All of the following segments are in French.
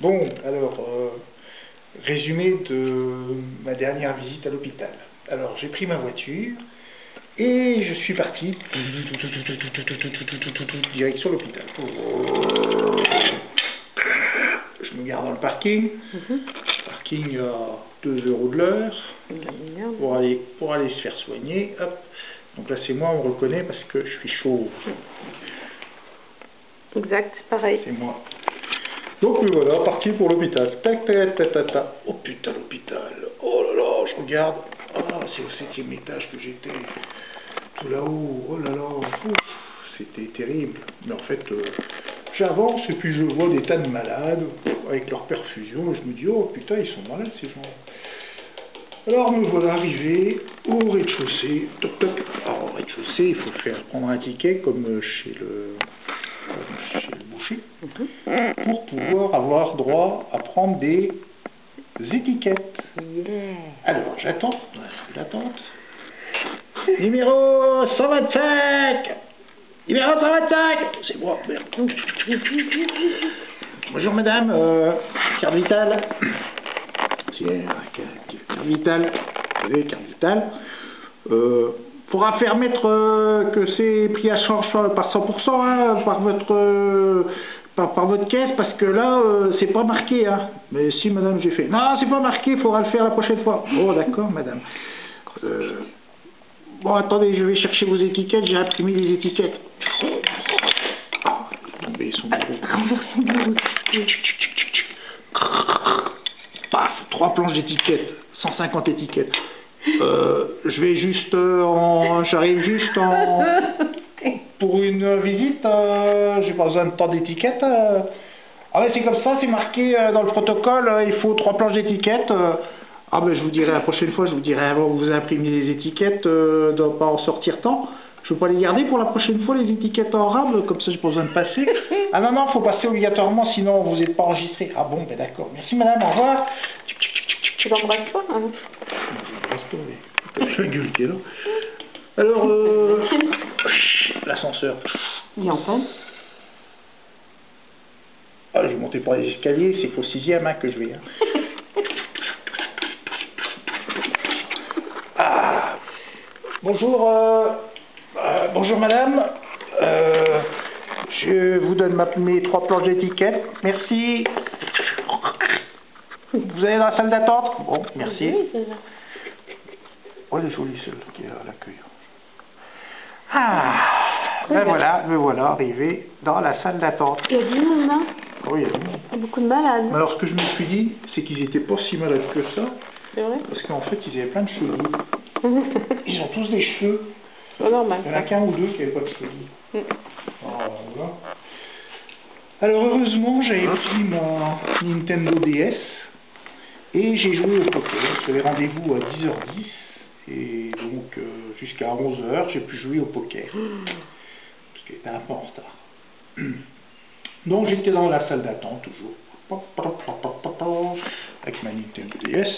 Bon, alors, euh, résumé de ma dernière visite à l'hôpital. Alors, j'ai pris ma voiture et je suis parti direction l'hôpital. Je me garde dans le parking. Parking à 2 euros de l'heure pour aller, pour aller se faire soigner. Hop. Donc là, c'est moi, on reconnaît parce que je suis chauve. Exact, pareil. C'est moi. Donc me voilà, parti pour l'hôpital. Tac, tac, tac, tac, tac. Oh putain, l'hôpital. Oh là là, je regarde. Ah, c'est au septième étage que j'étais. Tout là-haut. Oh là là. C'était terrible. Mais en fait, euh, j'avance et puis je vois des tas de malades avec leur perfusion. Et je me dis, oh putain, ils sont malades ces gens. Alors me voilà arrivé au rez-de-chaussée. Toc toc. Alors au rez-de-chaussée, il faut faire prendre un ticket comme chez le, chez le boucher pour pouvoir avoir droit à prendre des étiquettes. Alors, j'attends. Numéro 125 Numéro 125 C'est moi, merde. Bonjour madame, euh, carte vitale. C'est carte vitale. Vous savez, carte vitale. Euh, faudra faire mettre euh, que c'est pris à charge par 100% hein, par votre euh, par, votre caisse parce que là euh, c'est pas marqué hein. mais si madame j'ai fait. Non c'est pas marqué faudra le faire la prochaine fois. Oh d'accord madame. Bon attendez je vais chercher vos étiquettes j'ai imprimé les étiquettes. Mais paf trois planches d'étiquettes 150 étiquettes euh, je vais juste euh, en, j'arrive juste en pour une visite, euh, j'ai pas besoin de tant d'étiquettes. Euh. Ah ouais c'est comme ça, c'est marqué dans le protocole, il faut trois planches d'étiquettes. ah ben je vous dirai la prochaine fois, je vous dirai avant que vous imprimiez les étiquettes, de ne pas en sortir tant. Je ne veux pas les garder pour la prochaine fois, les étiquettes en rame, comme ça j'ai pas besoin de passer. Ah non, non, il faut passer obligatoirement, sinon vous n'êtes pas enregistré. Ah bon, ben d'accord. Merci madame, au revoir. Tu l'embrasses pas hein je qui est là. Alors, euh, l'ascenseur. Il entend Ah, je vais monter par les escaliers, c'est au sixième hein, que je vais. Hein. ah, bonjour, euh, euh, bonjour madame. Je vous donne ma, mes trois planches d'étiquette. Merci. Vous allez dans la salle d'attente? Bon, merci. Oh, elle est jolie celle qui est à l'accueil. Ah, ben voilà, me voilà arrivé dans la salle d'attente. Il y a du monde, hein Oui, il y a du monde. Il y a beaucoup de malades. Alors ce que je me suis dit, c'est qu'ils étaient pas si malades que ça, C'est vrai parce qu'en fait ils avaient plein de cheveux. Ils ont tous des cheveux. Pas normal. Il y en a qu'un ou deux qui n'avaient pas de cheveux. Mm. Alors, voilà. Alors heureusement, j'avais pris mon Nintendo DS et j'ai joué au poker. J'avais rendez-vous à 10h10 et donc euh, jusqu'à 11h, j'ai pu jouer au poker. Parce qu'il était un peu en retard. Donc j'étais dans la salle d'attente toujours. Avec ma Nintendo DS.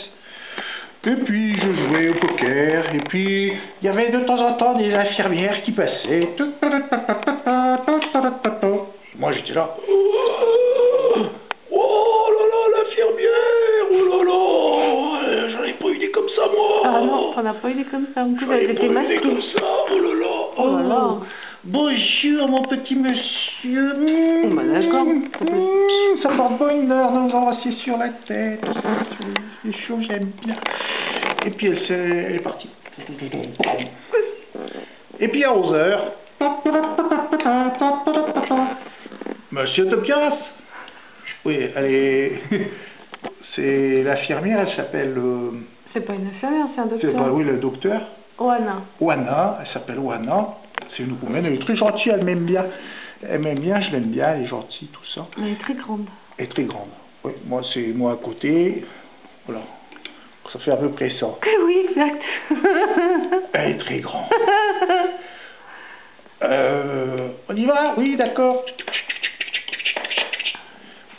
Et puis je jouais au poker. Et puis il y avait de temps en temps des infirmières qui passaient. Moi j'étais là. Pas eu des comme ça. En plus, eu des masquée. comme ça Oh là là Oh là là. Bonjour mon petit monsieur Mmh, Oh, bah, d'accord. mmh, Ça porte bonheur de vous embrasser sur la tête C'est chaud, j'aime bien Et puis elle, s'est- elle est partie. Et puis à 11h Monsieur Topias Oui, elle est... C'est l'infirmière, elle s'appelle... euh, C'est pas une infirmière, c'est un C'est docteur. pas, oui, le docteur. Anna. Wana, elle s'appelle Wana. C'est une roumaine, elle est très gentille, elle m'aime bien. Elle m'aime bien, je l'aime bien, elle est gentille, tout ça. Elle est très grande. Elle est très grande. Oui, moi, c'est moi à côté. Voilà. Ça fait à peu près ça. Oui, exact. Elle est très grande. Euh, on y va? Oui, d'accord.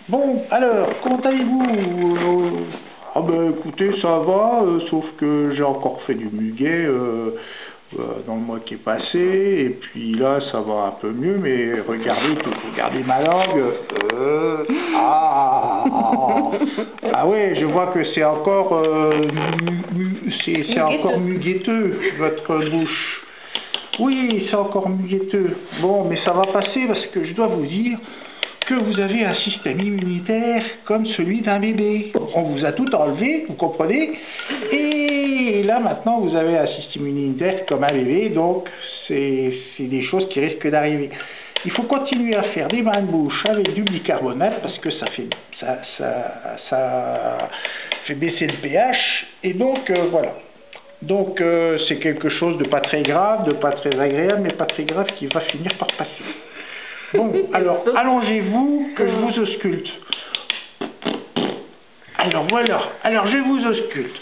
Bon, alors, comment allez-vous Euh, Ah ben écoutez, ça va, euh, sauf que j'ai encore fait du muguet euh, euh, dans le mois qui est passé, et puis là ça va un peu mieux, mais regardez, regardez ma langue. Euh, ah, Ah ouais, je vois que c'est encore, c'est encore mugueteux, votre bouche. Oui, c'est encore mugueteux. Bon, mais ça va passer parce que je dois vous dire que vous avez un système immunitaire comme celui d'un bébé. On vous a tout enlevé, vous comprenez? Et là, maintenant, vous avez un système immunitaire comme un bébé, donc c'est des choses qui risquent d'arriver. Il faut continuer à faire des bains de bouche avec du bicarbonate parce que ça fait, ça, ça fait baisser le pH. Et donc, euh, voilà. Donc, euh, c'est quelque chose de pas très grave, de pas très agréable, mais pas très grave qui va finir par passer. Bon, alors, allongez-vous que je vous ausculte. Alors voilà, alors je vous ausculte.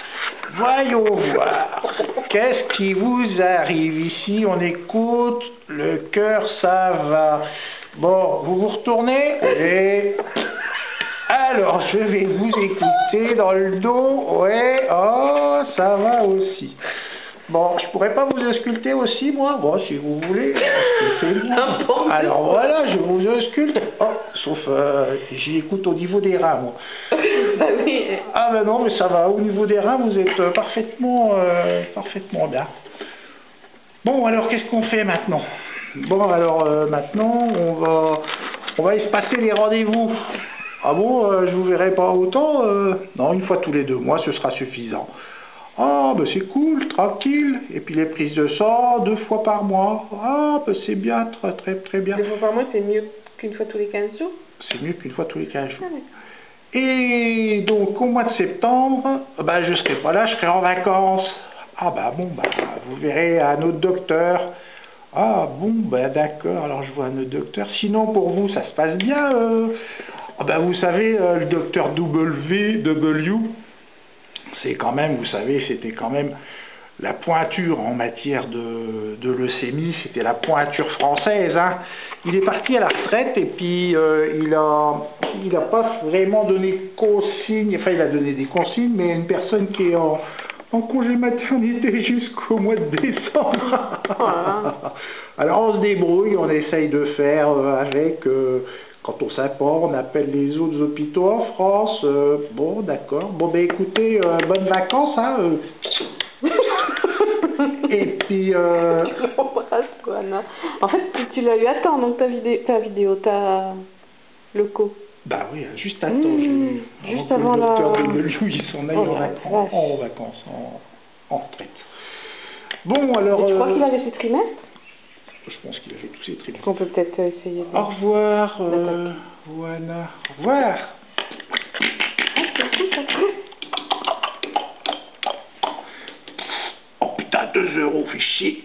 Voyons voir. Qu'est-ce qui vous arrive ici? On écoute, le cœur, ça va. Bon, vous vous retournez? Et... Alors, je vais vous écouter dans le dos. Ouais, oh, ça va aussi. Bon, je pourrais pas vous ausculter aussi, moi Bon, si vous voulez. N'importe Alors quoi. voilà, je vous ausculte. Oh, sauf, euh, j'y écoute au niveau des reins, moi. bah oui. Ah ben non, mais ça va. Au niveau des reins, vous êtes euh, parfaitement, euh, parfaitement bien. Bon, alors qu'est-ce qu'on fait maintenant? Bon, alors euh, maintenant, on va, on va espacer les rendez-vous. Ah bon, je vous verrai pas autant Non, une fois tous les deux mois, ce sera suffisant. Ah, ben c'est cool, tranquille. Et puis les prises de sang, deux fois par mois. Ah, ben c'est bien, très très très bien. Deux fois par mois, c'est mieux qu'une fois tous les 15 jours? C'est mieux qu'une fois tous les 15 jours. Ah. Et donc au mois de septembre, ben, je serai pas là, je serai en vacances. Ah bah bon, bah, vous verrez un autre docteur. Ah bon, bah d'accord, alors je vois un autre docteur. Sinon pour vous, ça se passe bien. euh Ah bah vous savez, euh, le docteur W, W, c'est quand même, vous savez, c'était quand même la pointure en matière de, de leucémie, c'était la pointure française. Hein. Il est parti à la retraite et puis euh, il a il n'a pas vraiment donné de consignes, enfin il a donné des consignes, mais une personne qui est en, en congé maternité jusqu'au mois de décembre. Alors on se débrouille, on essaye de faire euh, avec, euh, quand on s'apprend, on appelle les autres hôpitaux en France. euh, bon, d'accord. Bon, ben écoutez, euh, bonnes vacances. Hein, euh. Et puis, euh, Je l'embrasse, quoi, Anna. En fait, tu, tu l'as eu à temps, donc ta, vidéo, ta vidéo, ta loco. Bah oui, juste à temps. Mmh, juste avant que le docteur la- de Melou, il s'en aille Oh en, vache. en vacances, en, en retraite. Bon, alors, Et tu crois euh, qu'il avait ses trimestres je pense qu'il a fait tous ses trimestres. Qu'on peut peut-être euh, essayer de... Au revoir, euh. Au revoir. Oh putain, 2 euros, fait chier.